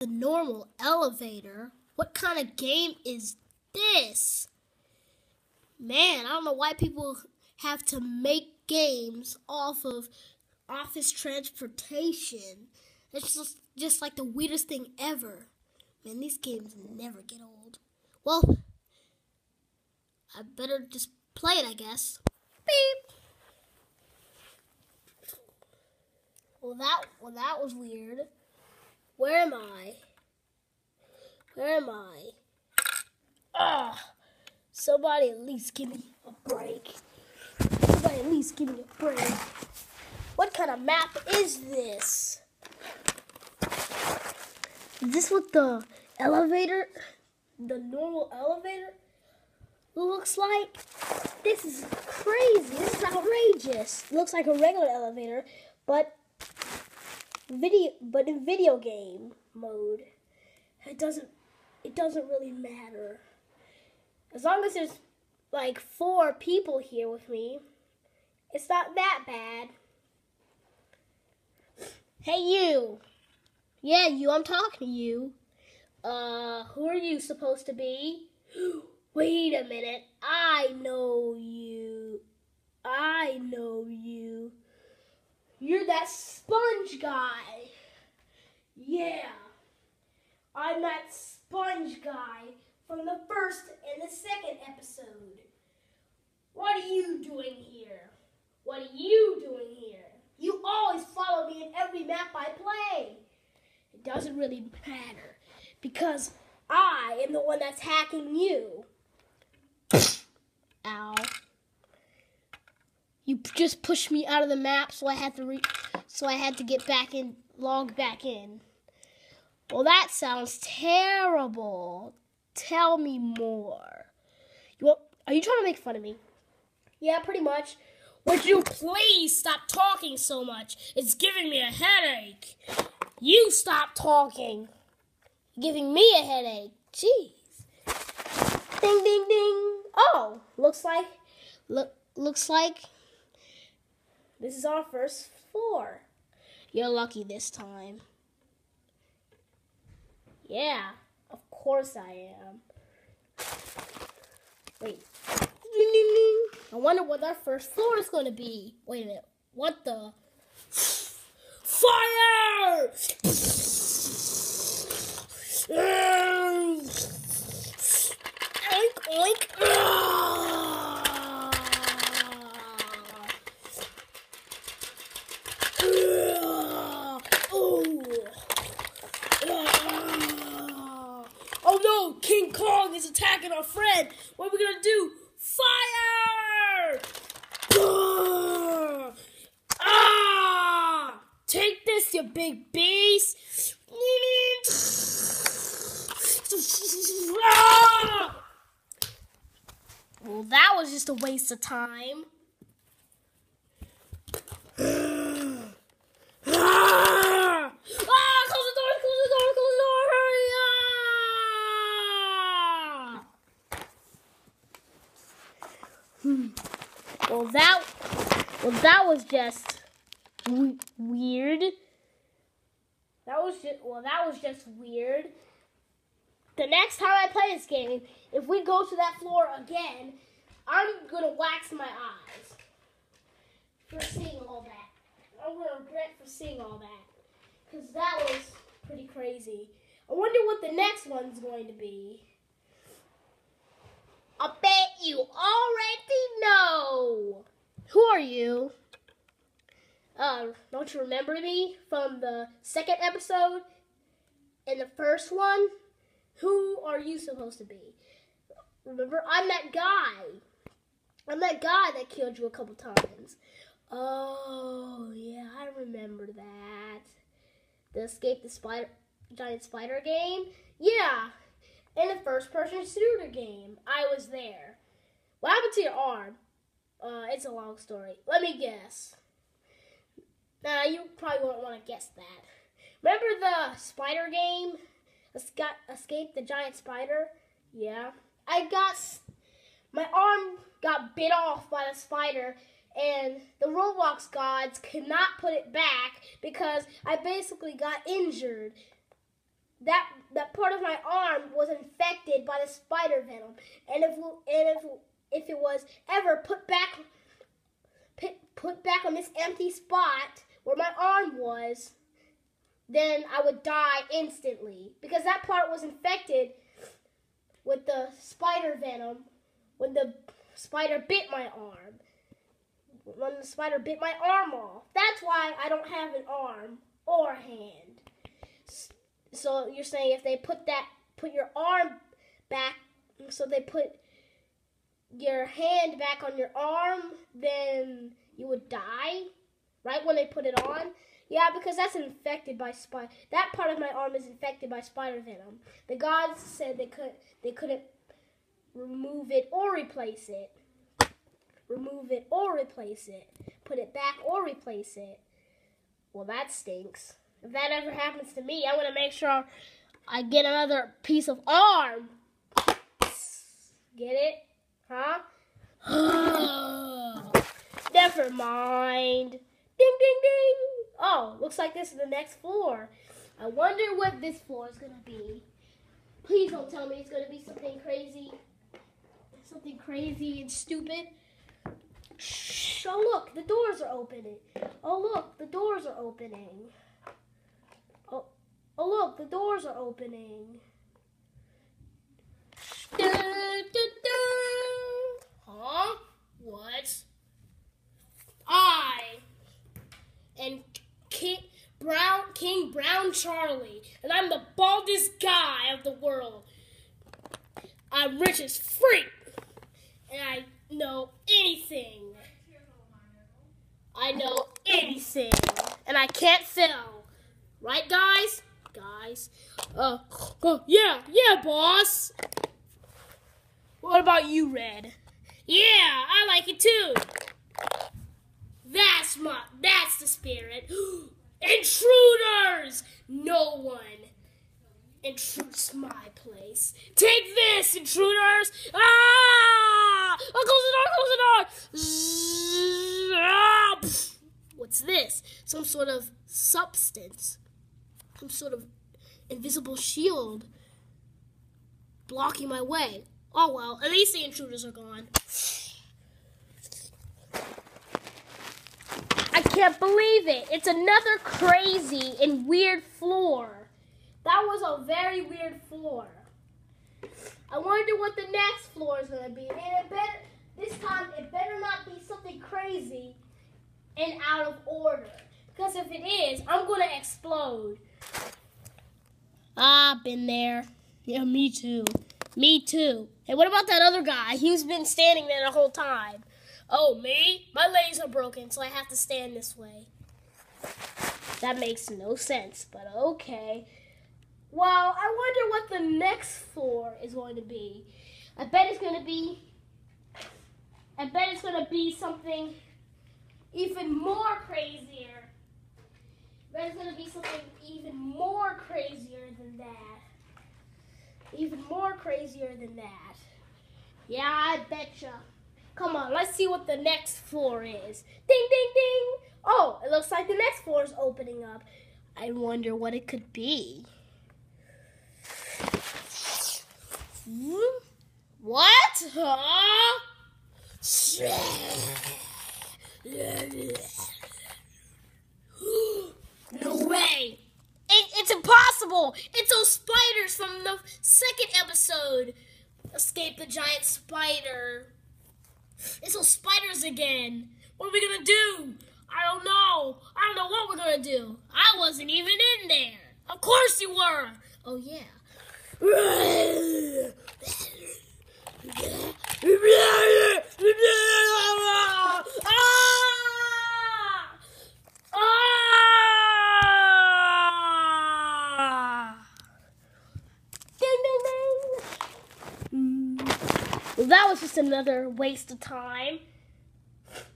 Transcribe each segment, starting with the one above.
the normal elevator. What kind of game is this? Man, I don't know why people have to make games off of office transportation. It's just, just like the weirdest thing ever. Man, these games never get old. Well, I better just play it, I guess. Beep. Well, that well that was weird. Where am I? Where am I? Ah! Somebody at least give me a break. Somebody at least give me a break. What kind of map is this? Is this what the elevator, the normal elevator, looks like? This is crazy. This is outrageous. looks like a regular elevator, but video, but in video game mode, it doesn't, it doesn't really matter. As long as there's like four people here with me, it's not that bad. Hey, you. Yeah, you, I'm talking to you. Uh, who are you supposed to be? Wait a minute. I know you. I know. You're that sponge guy. Yeah. I'm that sponge guy from the first and the second episode. What are you doing here? What are you doing here? You always follow me in every map I play. It doesn't really matter because I am the one that's hacking you. Ow. You just pushed me out of the map, so I had to re- so I had to get back in, log back in. Well, that sounds terrible. Tell me more. You want, are you trying to make fun of me? Yeah, pretty much. Would you please stop talking so much? It's giving me a headache. You stop talking. giving me a headache. Jeez. Ding ding ding. Oh, looks like look looks like this is our first floor. You're lucky this time. Yeah, of course I am. Wait. I wonder what our first floor is going to be. Wait a minute. What the? Fire! oink, oink. Oh no, King Kong is attacking our friend. What are we gonna do? Fire! Ah! Take this, you big beast! Well, that was just a waste of time. Well, that well, that was just weird. That was just well, that was just weird. The next time I play this game, if we go to that floor again, I'm gonna wax my eyes for seeing all that. I'm gonna regret for seeing all that. Because that was pretty crazy. I wonder what the next one's going to be. I bet you already know. Who are you? Uh, don't you remember me from the second episode and the first one? Who are you supposed to be? Remember, I'm that guy. I'm that guy that killed you a couple times. Oh, yeah, I remember that. The Escape the Spider Giant Spider game? Yeah. In the first person shooter game. I was there. What happened to your arm? Uh, it's a long story. Let me guess. Nah, you probably won't want to guess that. Remember the spider game? Escape the Giant Spider? Yeah. I got. My arm got bit off by the spider and the Roblox gods could not put it back because I basically got injured. that that part of my arm was infected by the spider venom, and if and if if it was ever put back put, put back on this empty spot where my arm was, then I would die instantly because that part was infected with the spider venom when the spider bit my arm. When the spider bit my arm off. That's why I don't have an arm or hand. So you're saying if they put that, put your arm back, so they put your hand back on your arm, then you would die, right when they put it on. Yeah, because that's infected by spider. That part of my arm is infected by spider venom. The gods said they could they couldn't remove it or replace it. Remove it or replace it. Put it back or replace it. Well, that stinks. If that ever happens to me, I'm gonna make sure I get another piece of arm. Get it? Huh? Never mind. Ding, ding, ding. Oh, looks like this is the next floor. I wonder what this floor is gonna be. Please don't tell me it's gonna be something crazy. Something crazy and stupid. Shh. Oh, look, the doors are opening. Oh, look, the doors are opening. Oh, oh look, the doors are opening. Da, da, da. Huh? What? I and King Brown King Brown Charlie, and I'm the baldest guy of the world. I'm rich as freak, and I know anything. I know anything, and I can't fail. Right, guys? Guys? Uh, uh, yeah, yeah, boss. What about you, Red? Yeah, I like it too. That's my, that's the spirit. Intruders! No one intrudes my place. Take this, intruders! Ah! Oh, close the door, close the door! Ah! What's this? Some sort of substance. Some sort of invisible shield blocking my way. Oh well, at least the intruders are gone. I can't believe it. It's another crazy and weird floor. That was a very weird floor. I wonder what the next floor is going to be. And it better, this time, it better not be something crazy and out of order. Because if it is, I'm going to explode. I've been there. Yeah, me too. Me too. Hey, what about that other guy? He's been standing there the whole time. Oh, me? My legs are broken, so I have to stand this way. That makes no sense, but okay. Well, I wonder what the next floor is going to be. I bet it's going to be. I bet it's going to be something even more crazier. I bet it's going to be something even more crazier than that. Even more crazier than that. Yeah, I betcha. Come on, let's see what the next floor is. Ding, ding, ding. Oh, it looks like the next floor is opening up. I wonder what it could be. What? Huh? No way! It, it's impossible! It's those spiders from the second episode. Escape the giant spider. It's those spiders again. What are we gonna do? I don't know. I don't know what we're gonna do. I wasn't even in there. Of course you were. Oh yeah. Ah! Ding ding ding. Well, that was just another waste of time.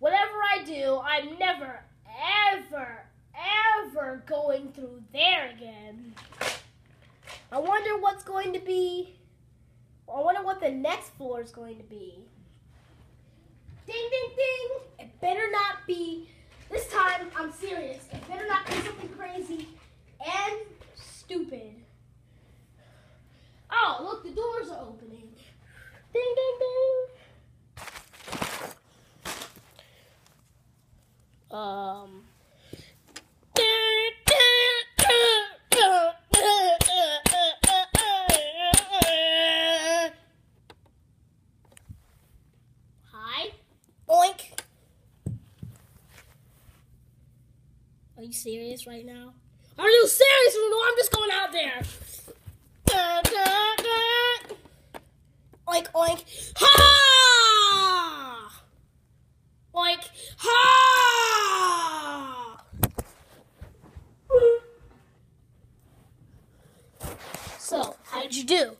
Whatever I do, I'm never, ever, ever going through there again. I wonder what's going to be. I wonder what the next floor is going to be. Ding, ding, ding. It better not be. This time, I'm serious. It better not be something crazy and stupid. Oh, you serious right now? Are you serious, Bruno? I'm just going out there. Oink, oink. Ha! Oink, ha! So, how did you do?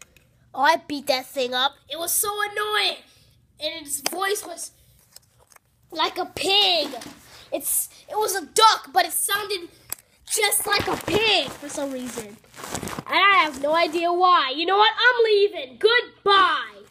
Oh, I beat that thing up. It was so annoying. And its voice was like a pig. It's it was a duck, but it sounded just like a pig for some reason. And I have no idea why. You know what? I'm leaving. Goodbye.